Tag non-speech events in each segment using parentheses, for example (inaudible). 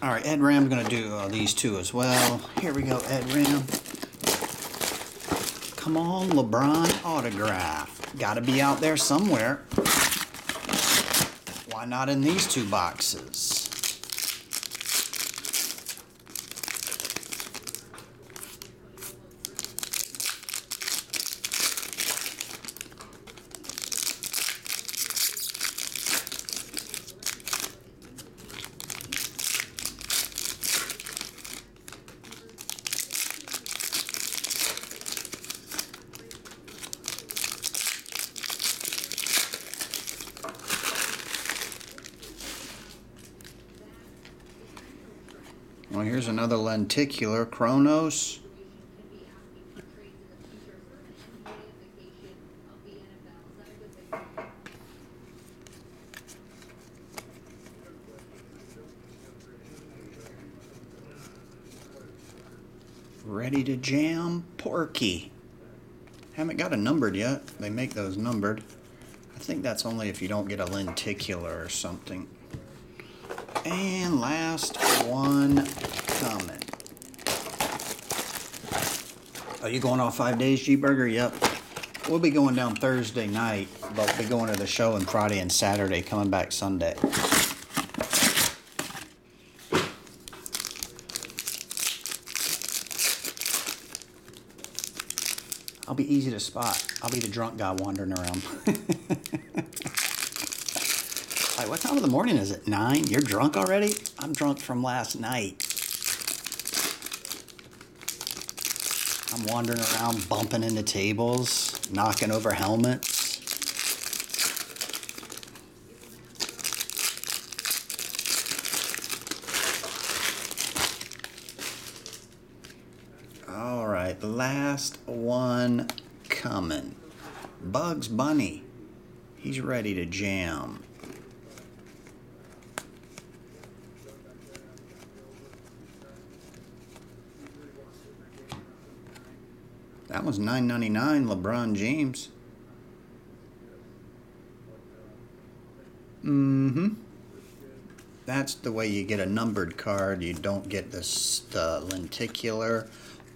All right, Ed Ram's going to do uh, these two as well. Here we go, Ed Ram. Come on, LeBron autograph. Got to be out there somewhere. Why not in these two boxes? Well, here's another lenticular Chronos. Ready to jam, Porky. Haven't got a numbered yet. They make those numbered. I think that's only if you don't get a lenticular or something. And last one coming. Are you going off five days, G Burger? Yep. We'll be going down Thursday night, but we'll be going to the show on Friday and Saturday, coming back Sunday. I'll be easy to spot. I'll be the drunk guy wandering around. (laughs) like, what time of the morning is it? Nine? You're drunk already? I'm drunk from last night. I'm wandering around, bumping into tables, knocking over helmets. All right, last one coming. Bugs Bunny. He's ready to jam. That was nine ninety nine. LeBron James. Mm-hmm. That's the way you get a numbered card. You don't get this the lenticular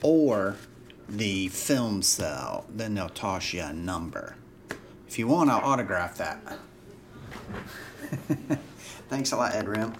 or the film cell. Then they'll toss you a number. If you want, I'll autograph that. (laughs) Thanks a lot, Ed Ram.